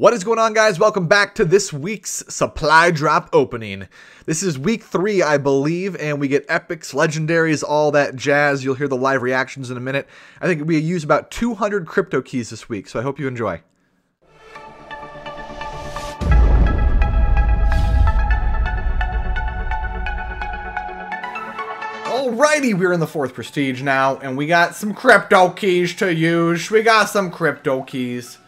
What is going on guys? Welcome back to this week's supply drop opening. This is week three, I believe, and we get epics, legendaries, all that jazz. You'll hear the live reactions in a minute. I think we use about 200 crypto keys this week, so I hope you enjoy. Alrighty, we're in the fourth prestige now, and we got some crypto keys to use. We got some crypto keys.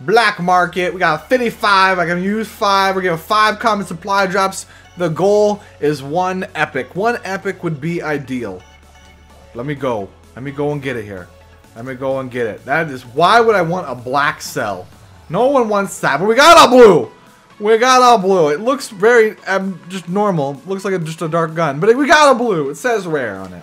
Black market, we got 55. I can use five. We're getting five common supply drops. The goal is one epic. One epic would be ideal. Let me go. Let me go and get it here. Let me go and get it. That is why would I want a black cell? No one wants that, but we got a blue. We got a blue. It looks very um, just normal. Looks like a, just a dark gun, but we got a blue. It says rare on it.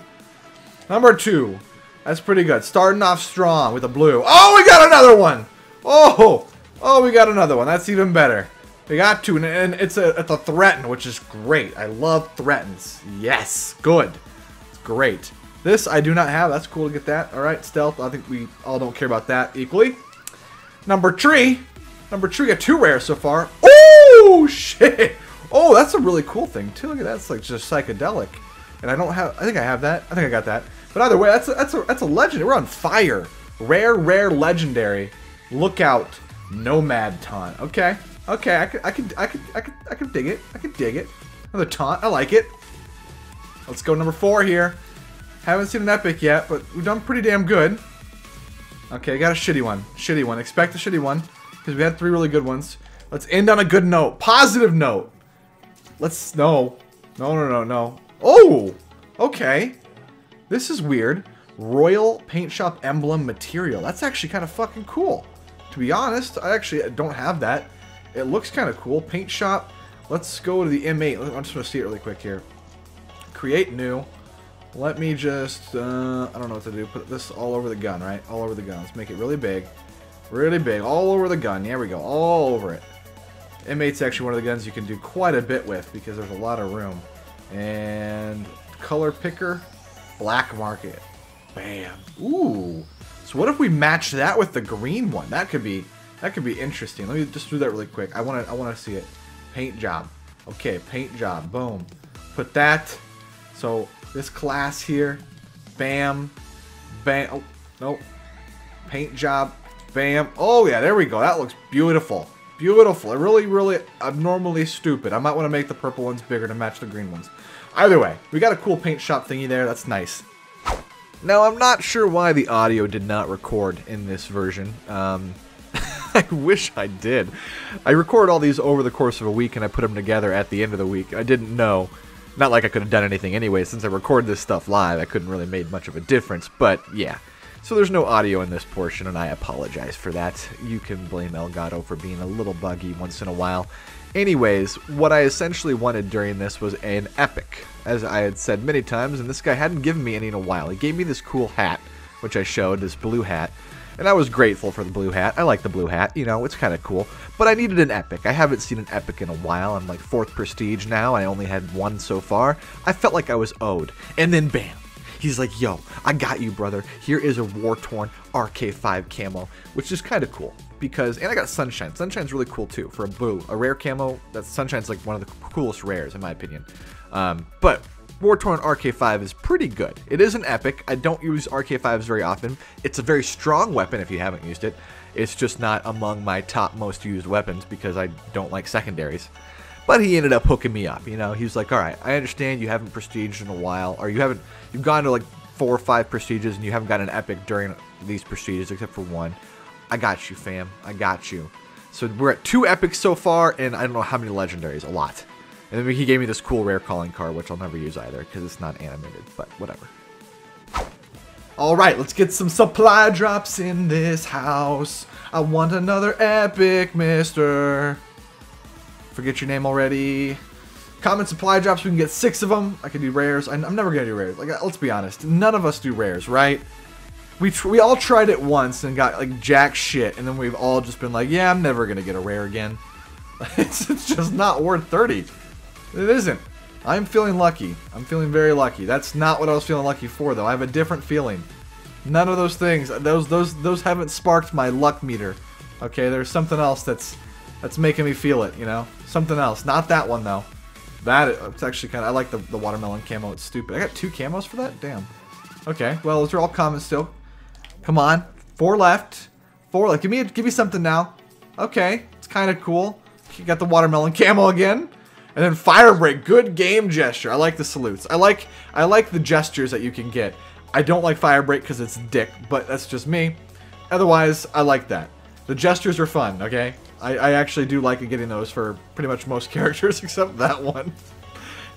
Number two. That's pretty good. Starting off strong with a blue. Oh, we got another one. Oh, oh, we got another one. That's even better. We got two, and it's a it's a threaten, which is great. I love threatens. Yes, good. It's great. This I do not have. That's cool to get that. All right, stealth. I think we all don't care about that equally. Number three. Number three got two rares so far. Oh shit! Oh, that's a really cool thing too. Look at that. It's like just psychedelic. And I don't have. I think I have that. I think I got that. But either way, that's a, that's a that's a legend. We're on fire. Rare, rare, legendary. Lookout Nomad Taunt. Okay. Okay, I could, I could, I could, I could, I could dig it. I could dig it. Another taunt. I like it. Let's go number four here. Haven't seen an epic yet, but we've done pretty damn good. Okay, got a shitty one. Shitty one. Expect a shitty one. Because we had three really good ones. Let's end on a good note. Positive note. Let's... No. No, no, no, no. Oh! Okay. This is weird. Royal Paint Shop Emblem material. That's actually kind of fucking cool. To be honest, I actually don't have that. It looks kind of cool. Paint shop. Let's go to the M8. I'm just going to see it really quick here. Create new. Let me just, uh, I don't know what to do. Put this all over the gun, right? All over the gun. Let's make it really big. Really big. All over the gun. There we go. All over it. M8's actually one of the guns you can do quite a bit with because there's a lot of room. And color picker, black market. Bam. Ooh. So what if we match that with the green one? That could be that could be interesting. Let me just do that really quick. I want to I want to see it. Paint job. Okay, paint job. Boom. Put that. So this class here. Bam. Bam. Oh, nope. Paint job. Bam. Oh yeah, there we go. That looks beautiful. Beautiful. Really, really abnormally stupid. I might want to make the purple ones bigger to match the green ones. Either way, we got a cool paint shop thingy there. That's nice. Now, I'm not sure why the audio did not record in this version. Um, I wish I did. I record all these over the course of a week and I put them together at the end of the week. I didn't know. Not like I could have done anything anyway. Since I record this stuff live, I couldn't really made much of a difference. But, yeah. So there's no audio in this portion, and I apologize for that. You can blame Elgato for being a little buggy once in a while. Anyways, what I essentially wanted during this was an epic, as I had said many times, and this guy hadn't given me any in a while. He gave me this cool hat, which I showed, this blue hat, and I was grateful for the blue hat. I like the blue hat, you know, it's kind of cool. But I needed an epic. I haven't seen an epic in a while. I'm like fourth prestige now. I only had one so far. I felt like I was owed. And then bam, He's like, yo, I got you, brother. Here is a war-torn RK5 camo, which is kind of cool because, and I got Sunshine. Sunshine's really cool too for a blue, a rare camo. That Sunshine's like one of the coolest rares in my opinion. Um, but War-Torn RK5 is pretty good. It is an epic. I don't use RK5s very often. It's a very strong weapon if you haven't used it. It's just not among my top most used weapons because I don't like secondaries. But he ended up hooking me up. You know, he was like, "All right, I understand you haven't prestiged in a while, or you haven't you've gone to like four or five prestiges and you haven't got an epic during these prestiges except for one. I got you, fam. I got you." So we're at two epics so far, and I don't know how many legendaries. A lot. And then he gave me this cool rare calling card, which I'll never use either because it's not animated. But whatever. All right, let's get some supply drops in this house. I want another epic, mister. Forget your name already. Common supply drops, we can get six of them. I can do rares. I'm never going to do rares. Like, let's be honest. None of us do rares, right? We, we all tried it once and got, like, jack shit. And then we've all just been like, yeah, I'm never going to get a rare again. it's, it's just not worth 30. It isn't. I'm feeling lucky. I'm feeling very lucky. That's not what I was feeling lucky for, though. I have a different feeling. None of those things. Those those those haven't sparked my luck meter Okay, there's something else that's that's making me feel it, you know? Something else. Not that one, though. That, it's actually kind of, I like the, the watermelon camo. It's stupid. I got two camos for that? Damn. Okay, well, those are all commons still. Come on. Four left. Four left. Give me, give me something now. Okay, it's kind of cool. You got the watermelon camo again. And then Firebreak. Good game gesture. I like the salutes. I like, I like the gestures that you can get. I don't like Firebreak because it's dick, but that's just me. Otherwise, I like that. The gestures are fun, okay? I, I actually do like getting those for pretty much most characters except that one.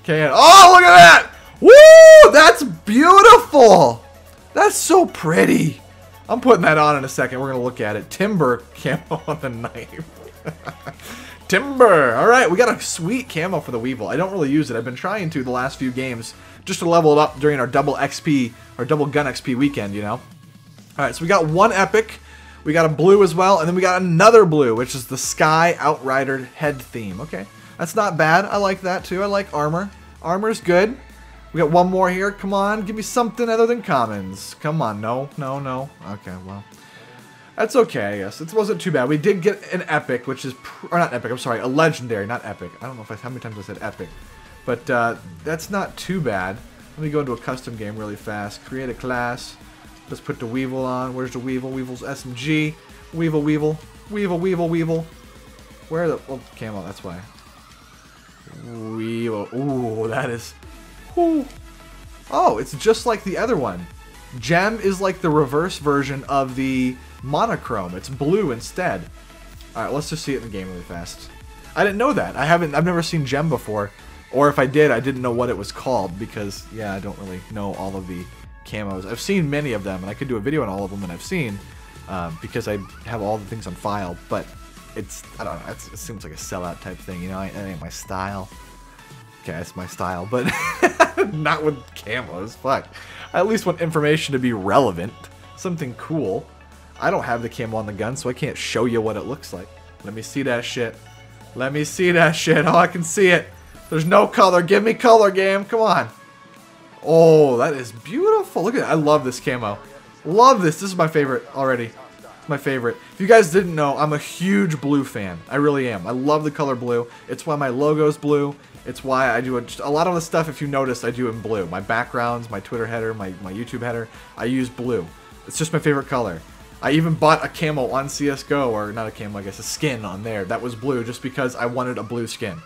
Okay, oh, look at that! Woo! That's beautiful! That's so pretty. I'm putting that on in a second. We're going to look at it. Timber camo on the knife. Timber! Alright, we got a sweet camo for the Weevil. I don't really use it. I've been trying to the last few games just to level it up during our double XP, our double gun XP weekend, you know? Alright, so we got one epic. We got a blue as well, and then we got another blue, which is the Sky Outrider head theme. Okay, that's not bad. I like that too. I like armor. Armor's good. We got one more here. Come on, give me something other than commons. Come on, no, no, no. Okay, well, that's okay, I guess. It wasn't too bad. We did get an epic, which is, or not epic, I'm sorry, a legendary, not epic. I don't know if I, how many times I said epic. But uh, that's not too bad. Let me go into a custom game really fast. Create a class. Let's put the Weevil on. Where's the Weevil? Weevil's SMG. Weevil, Weevil. Weevil, Weevil, Weevil. Where the... Oh, camo, that's why. Weevil. Ooh, that is... Ooh. Oh, it's just like the other one. Gem is like the reverse version of the monochrome. It's blue instead. Alright, let's just see it in the game really fast. I didn't know that. I haven't... I've never seen Gem before. Or if I did, I didn't know what it was called because, yeah, I don't really know all of the camos. I've seen many of them, and I could do a video on all of them that I've seen um, because I have all the things on file. But it's I don't know. it seems like a sellout type thing, you know. It ain't my style. Okay, that's my style, but not with camos. Fuck. I at least want information to be relevant, something cool. I don't have the camo on the gun, so I can't show you what it looks like. Let me see that shit. Let me see that shit. Oh, I can see it. There's no color. Give me color, game. Come on. Oh, that is beautiful. Look at that. I love this camo. Love this. This is my favorite already. My favorite. If you guys didn't know, I'm a huge blue fan. I really am. I love the color blue. It's why my logo's blue. It's why I do a, a lot of the stuff, if you notice, I do in blue. My backgrounds, my Twitter header, my, my YouTube header, I use blue. It's just my favorite color. I even bought a camo on CSGO, or not a camo, I guess, a skin on there that was blue just because I wanted a blue skin.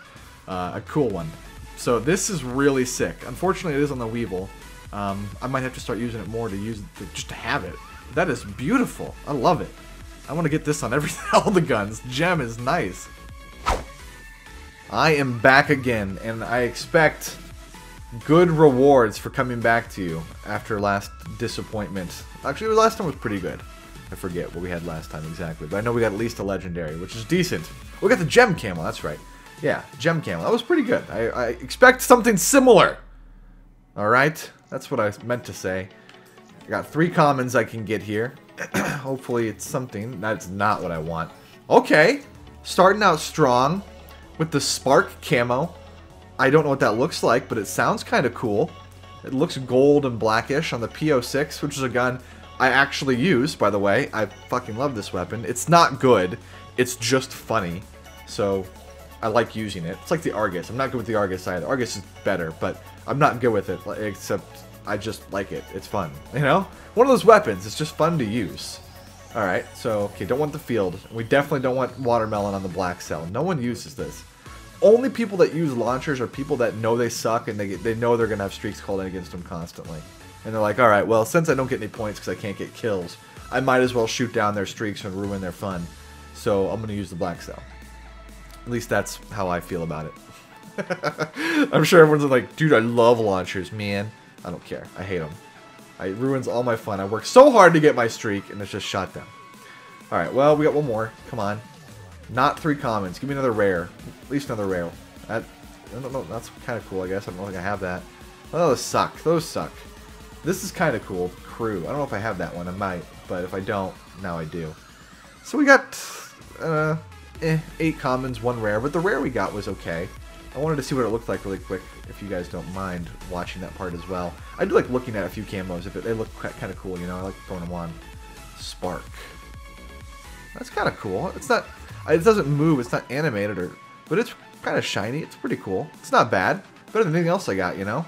Uh, a cool one. So this is really sick. Unfortunately, it is on the Weevil. Um, I might have to start using it more to use to, just to have it. That is beautiful. I love it. I want to get this on every all the guns. Gem is nice. I am back again, and I expect good rewards for coming back to you after last disappointment. Actually, last time was pretty good. I forget what we had last time exactly, but I know we got at least a legendary, which is decent. We got the gem camo, that's right. Yeah, gem camo. That was pretty good. I, I expect something similar. Alright? That's what I meant to say. I got three commons I can get here. Hopefully it's something. That's not what I want. Okay. Starting out strong with the Spark camo. I don't know what that looks like, but it sounds kind of cool. It looks gold and blackish on the P06, which is a gun I actually use, by the way. I fucking love this weapon. It's not good. It's just funny. So I like using it. It's like the Argus. I'm not good with the Argus either. Argus is better, but I'm not good with it, except I just like it. It's fun, you know? One of those weapons. It's just fun to use. Alright, so, okay, don't want the field. We definitely don't want watermelon on the black cell. No one uses this. Only people that use launchers are people that know they suck and they, they know they're going to have streaks called in against them constantly. And they're like, alright, well, since I don't get any points because I can't get kills, I might as well shoot down their streaks and ruin their fun. So I'm going to use the black cell. At least that's how I feel about it. I'm sure everyone's like, dude, I love launchers, man. I don't care. I hate them. It ruins all my fun. I work so hard to get my streak, and it's just shot down. Alright, well, we got one more. Come on. Not three commons. Give me another rare. At least another rare. That, I don't know. That's kind of cool, I guess. I don't think I have that. Oh, those suck. Those suck. This is kind of cool. Crew. I don't know if I have that one. I might. But if I don't, now I do. So we got... Uh, eh, eight commons, one rare, but the rare we got was okay. I wanted to see what it looked like really quick, if you guys don't mind watching that part as well. I do like looking at a few camos, if it, they look kind of cool, you know, I like throwing them on. Spark. That's kind of cool. It's not, it doesn't move. It's not animated or, but it's kind of shiny. It's pretty cool. It's not bad. Better than anything else I got, you know?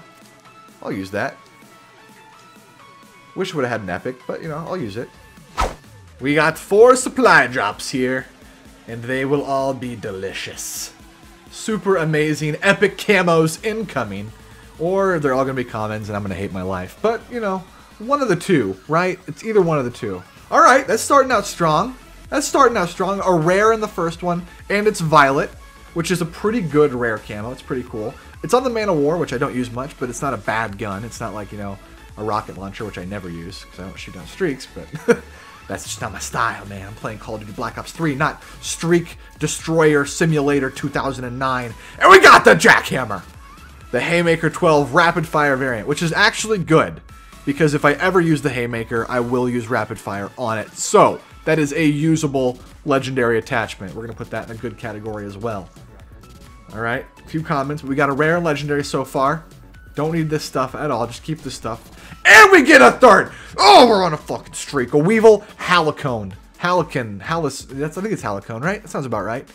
I'll use that. Wish would have had an epic, but you know, I'll use it. We got four supply drops here, and they will all be delicious. Super amazing, epic camos incoming. Or they're all going to be commons and I'm going to hate my life. But, you know, one of the two, right? It's either one of the two. Alright, that's starting out strong. That's starting out strong. A rare in the first one, and it's Violet, which is a pretty good rare camo. It's pretty cool. It's on the Man-O-War, which I don't use much, but it's not a bad gun. It's not like, you know, a rocket launcher, which I never use, because I don't shoot down streaks, but that's just not my style, man. I'm playing Call of Duty Black Ops 3, not Streak Destroyer Simulator 2009. And we got the Jackhammer! The Haymaker 12 Rapid Fire variant, which is actually good, because if I ever use the Haymaker, I will use Rapid Fire on it. So, that is a usable legendary attachment. We're going to put that in a good category as well. Alright, a few commons. We got a rare and legendary so far. Don't need this stuff at all. Just keep this stuff. And we get a third! Oh, we're on a fucking streak. A Weevil Halicone. Halicon. Halis. That's, I think it's Halicone, right? That sounds about right.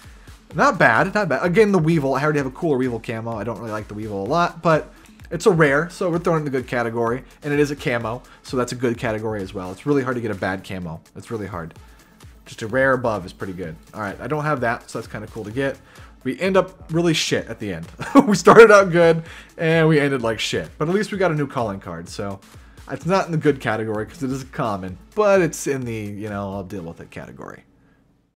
Not bad, not bad. Again, the Weevil. I already have a cooler Weevil camo. I don't really like the Weevil a lot, but it's a rare, so we're throwing in the good category. And it is a camo, so that's a good category as well. It's really hard to get a bad camo. It's really hard. Just a rare above is pretty good. All right, I don't have that, so that's kind of cool to get. We end up really shit at the end. we started out good, and we ended like shit. But at least we got a new calling card, so it's not in the good category because it is common, but it's in the, you know, I'll deal with it category.